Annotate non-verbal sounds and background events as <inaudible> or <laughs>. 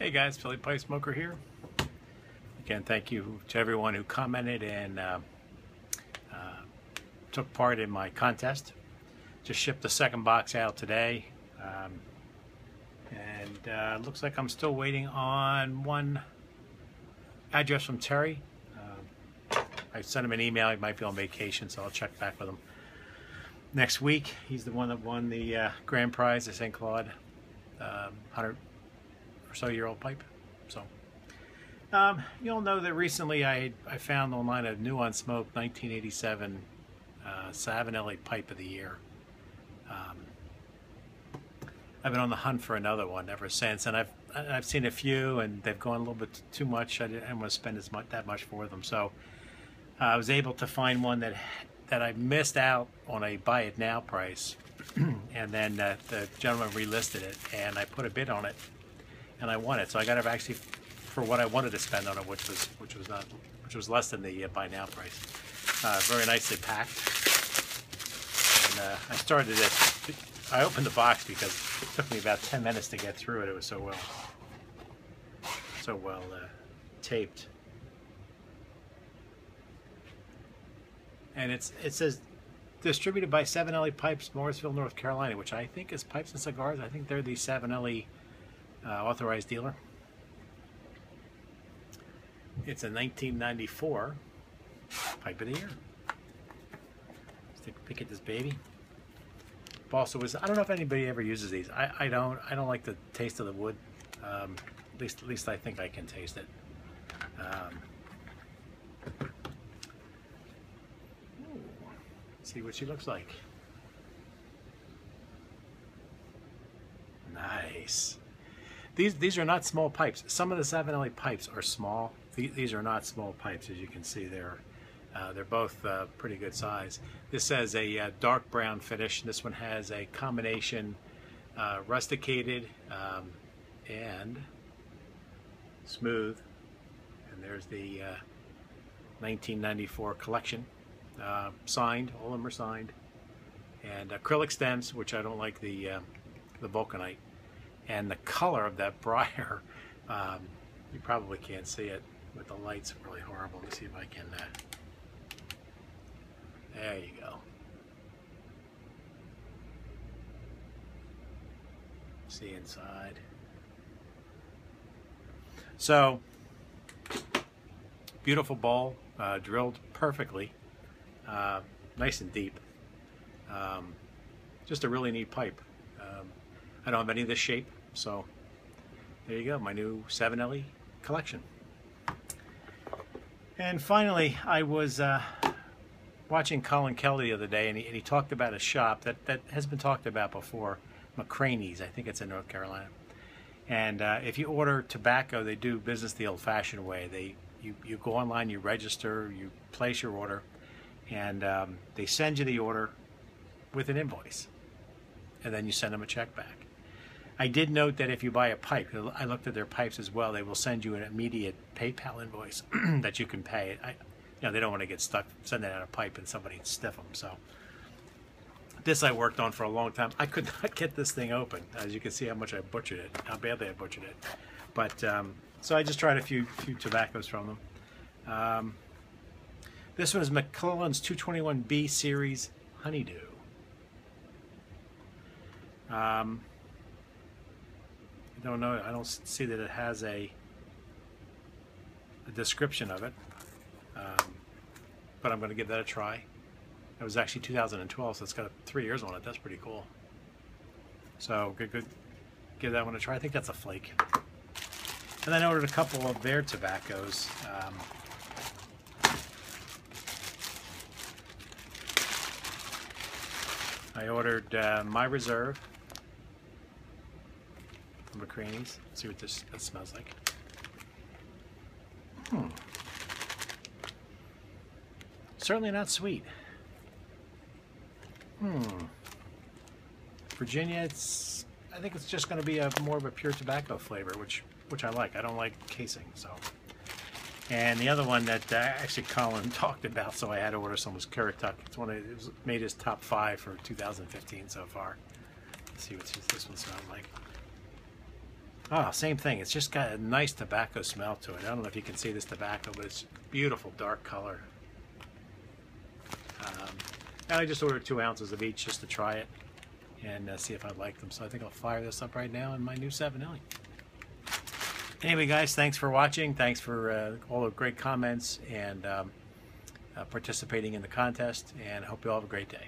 Hey guys, Philly Pipe Smoker here. Again, thank you to everyone who commented and uh, uh, took part in my contest. Just shipped the second box out today. Um, and uh, looks like I'm still waiting on one address from Terry. Uh, I sent him an email. He might be on vacation, so I'll check back with him next week. He's the one that won the uh, grand prize at St. Claude. Um, 100 or so year old pipe. So um, you'll know that recently I, I found online a new Smoke 1987 uh, Savinelli pipe of the year. Um, I've been on the hunt for another one ever since, and I've I've seen a few, and they've gone a little bit too much. I didn't want to spend as much that much for them, so uh, I was able to find one that that I missed out on a buy it now price, <clears throat> and then uh, the gentleman relisted it, and I put a bid on it, and I won it. So I got it actually for what I wanted to spend on it, which was which was not which was less than the uh, buy now price. Uh, very nicely packed, and uh, I started it. I opened the box because it took me about 10 minutes to get through it. It was so well, so well uh, taped. and it's it says distributed by Savinelli Pipes, Morrisville, North Carolina, which I think is Pipes and Cigars. I think they're the Savinelli uh, authorized dealer. It's a 1994 pipe of the year. Let's take a peek at this baby. Also, was I don't know if anybody ever uses these. I, I don't. I don't like the taste of the wood. Um, at least at least I think I can taste it. Um, see what she looks like. Nice. These these are not small pipes. Some of the Savinelli pipes are small. These are not small pipes, as you can see. They're uh, they're both uh, pretty good size. This has a uh, dark brown finish. This one has a combination uh, rusticated um, and smooth. And there's the 1994 uh, collection uh, signed. All of them are signed. And acrylic stems, which I don't like the the vulcanite. And the color of that briar, <laughs> um, you probably can't see it with the lights. Really horrible. Let me see if I can. Uh, there you go. See inside. So, beautiful bowl, uh, drilled perfectly uh, nice and deep. Um, just a really neat pipe. Um, I don't have any of this shape, so there you go, my new Savinelli collection. And finally, I was uh, watching Colin Kelly the other day, and he, and he, talked about a shop that, that has been talked about before, McCranie's, I think it's in North Carolina. And uh, if you order tobacco, they do business the old-fashioned way. They you, you go online, you register, you place your order, and um, they send you the order with an invoice and then you send them a check back. I did note that if you buy a pipe, I looked at their pipes as well, they will send you an immediate PayPal invoice <clears throat> that you can pay. I, you know, they don't want to get stuck sending out a pipe and somebody stiff them. So this I worked on for a long time. I could <laughs> not get this thing open. As you can see how much I butchered it, how badly I butchered it. But um, so I just tried a few few tobaccos from them. Um, this one is McClelland's 221B series Honeydew. Um, I don't know. I don't see that it has a, a description of it, um, but I'm going to give that a try. It was actually 2012, so it's got three years on it. That's pretty cool. So good, good. Give that one a try. I think that's a flake. And then I ordered a couple of their tobaccos. Um, I ordered uh, my reserve from McCranie's. See what this that smells like. Hmm. Certainly not sweet. Hmm. Virginia, it's I think it's just going to be a more of a pure tobacco flavor, which which I like. I don't like casing, so. And the other one that uh, actually Colin <laughs> talked about, so I had to order some, was Currituck. It's one of, it was made his top five for 2015 so far. Let's see what this one smells like. Oh, same thing. It's just got a nice tobacco smell to it. I don't know if you can see this tobacco, but it's beautiful dark color. Um, and I just ordered two ounces of each just to try it and uh, see if I like them. So I think I'll fire this up right now in my new 7L. Anyway, guys, thanks for watching. Thanks for uh, all the great comments and um, uh, participating in the contest. And I hope you all have a great day.